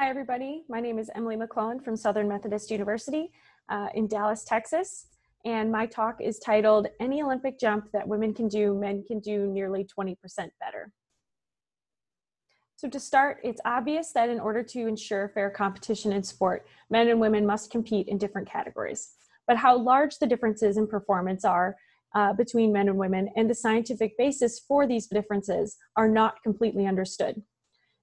Hi, everybody. My name is Emily McClelland from Southern Methodist University uh, in Dallas, Texas. And my talk is titled Any Olympic Jump That Women Can Do, Men Can Do Nearly 20% Better. So, to start, it's obvious that in order to ensure fair competition in sport, men and women must compete in different categories. But how large the differences in performance are uh, between men and women and the scientific basis for these differences are not completely understood.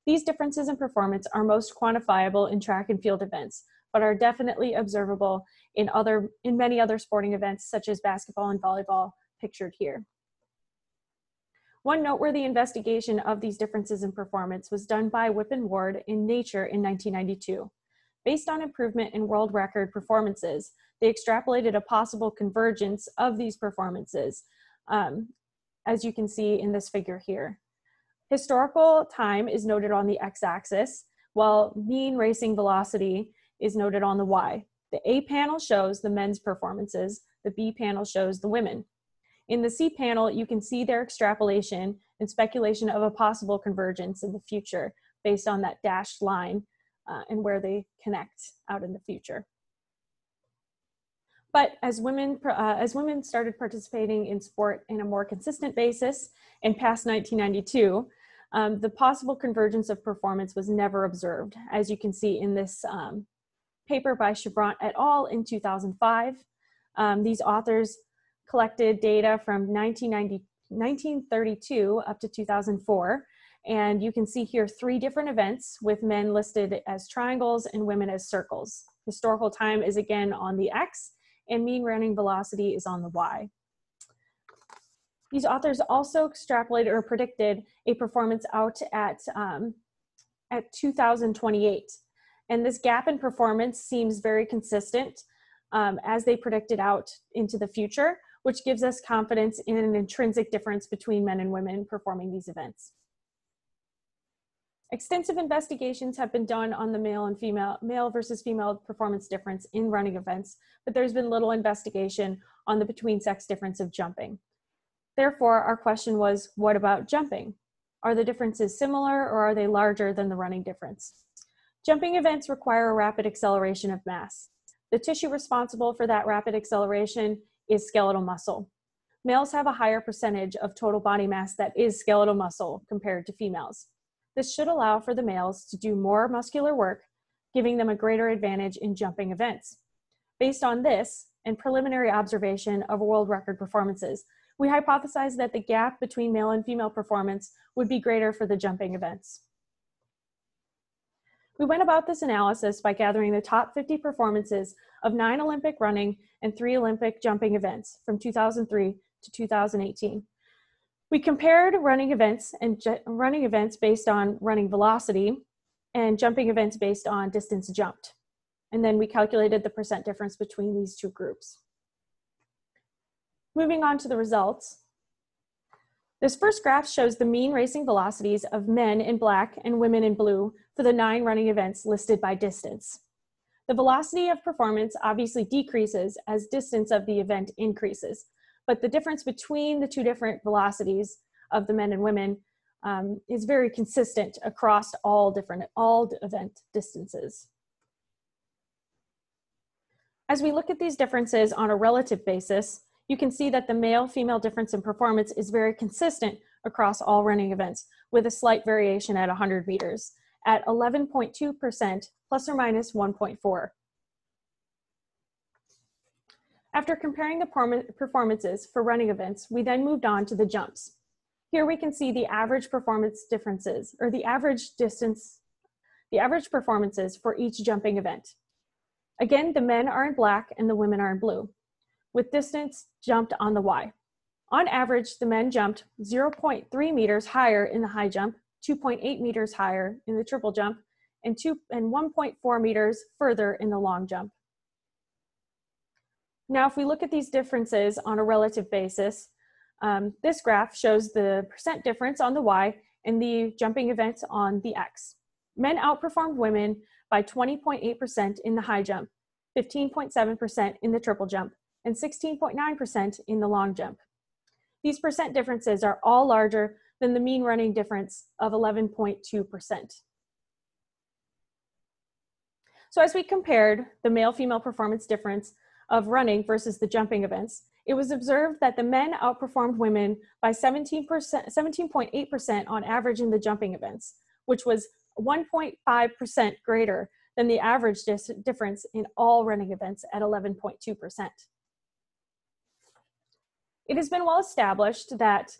These differences in performance are most quantifiable in track and field events, but are definitely observable in other in many other sporting events such as basketball and volleyball pictured here. One noteworthy investigation of these differences in performance was done by Whipp and Ward in Nature in 1992. Based on improvement in world record performances, they extrapolated a possible convergence of these performances, um, as you can see in this figure here. Historical time is noted on the x-axis, while mean racing velocity is noted on the y. The A panel shows the men's performances, the B panel shows the women. In the C panel, you can see their extrapolation and speculation of a possible convergence in the future based on that dashed line uh, and where they connect out in the future. But as women, uh, as women started participating in sport in a more consistent basis and past 1992, um, the possible convergence of performance was never observed, as you can see in this um, paper by Cheuvront et al. in 2005. Um, these authors collected data from 1932 up to 2004, and you can see here three different events with men listed as triangles and women as circles. Historical time is again on the X, and mean running velocity is on the Y. These authors also extrapolated or predicted a performance out at, um, at 2028. And this gap in performance seems very consistent um, as they predicted out into the future, which gives us confidence in an intrinsic difference between men and women performing these events. Extensive investigations have been done on the male and female, male versus female performance difference in running events, but there's been little investigation on the between sex difference of jumping. Therefore, our question was, what about jumping? Are the differences similar or are they larger than the running difference? Jumping events require a rapid acceleration of mass. The tissue responsible for that rapid acceleration is skeletal muscle. Males have a higher percentage of total body mass that is skeletal muscle compared to females. This should allow for the males to do more muscular work, giving them a greater advantage in jumping events. Based on this and preliminary observation of world record performances, we hypothesized that the gap between male and female performance would be greater for the jumping events. We went about this analysis by gathering the top 50 performances of nine Olympic running and three Olympic jumping events from 2003 to 2018. We compared running events and running events based on running velocity and jumping events based on distance jumped. And then we calculated the percent difference between these two groups. Moving on to the results. This first graph shows the mean racing velocities of men in black and women in blue for the nine running events listed by distance. The velocity of performance obviously decreases as distance of the event increases, but the difference between the two different velocities of the men and women um, is very consistent across all different, all event distances. As we look at these differences on a relative basis, you can see that the male-female difference in performance is very consistent across all running events with a slight variation at 100 meters at 11.2% plus or minus 1.4. After comparing the performances for running events, we then moved on to the jumps. Here we can see the average performance differences or the average distance, the average performances for each jumping event. Again, the men are in black and the women are in blue with distance jumped on the Y. On average, the men jumped 0.3 meters higher in the high jump, 2.8 meters higher in the triple jump, and, two, and 1.4 meters further in the long jump. Now, if we look at these differences on a relative basis, um, this graph shows the percent difference on the Y and the jumping events on the X. Men outperformed women by 20.8% in the high jump, 15.7% in the triple jump, and 16.9% in the long jump. These percent differences are all larger than the mean running difference of 11.2%. So as we compared the male-female performance difference of running versus the jumping events, it was observed that the men outperformed women by 17.8% on average in the jumping events, which was 1.5% greater than the average difference in all running events at 11.2%. It has been well established that,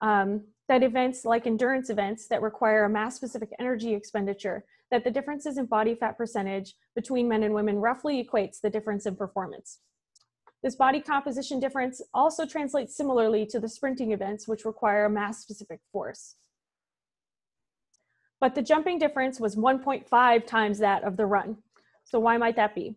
um, that events like endurance events that require a mass specific energy expenditure, that the differences in body fat percentage between men and women roughly equates the difference in performance. This body composition difference also translates similarly to the sprinting events, which require a mass specific force. But the jumping difference was 1.5 times that of the run. So why might that be?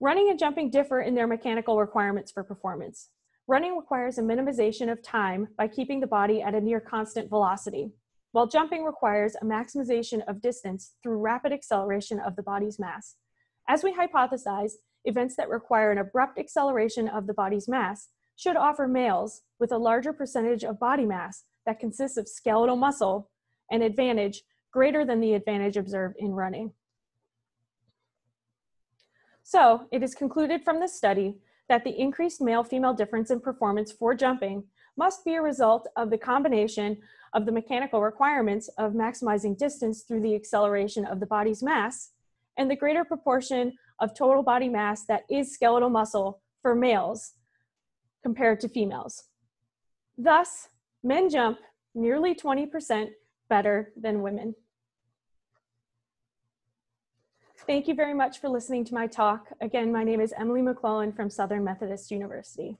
Running and jumping differ in their mechanical requirements for performance. Running requires a minimization of time by keeping the body at a near constant velocity, while jumping requires a maximization of distance through rapid acceleration of the body's mass. As we hypothesized, events that require an abrupt acceleration of the body's mass should offer males with a larger percentage of body mass that consists of skeletal muscle an advantage greater than the advantage observed in running. So it is concluded from this study that the increased male-female difference in performance for jumping must be a result of the combination of the mechanical requirements of maximizing distance through the acceleration of the body's mass and the greater proportion of total body mass that is skeletal muscle for males compared to females. Thus, men jump nearly 20% better than women. Thank you very much for listening to my talk. Again, my name is Emily McClelland from Southern Methodist University.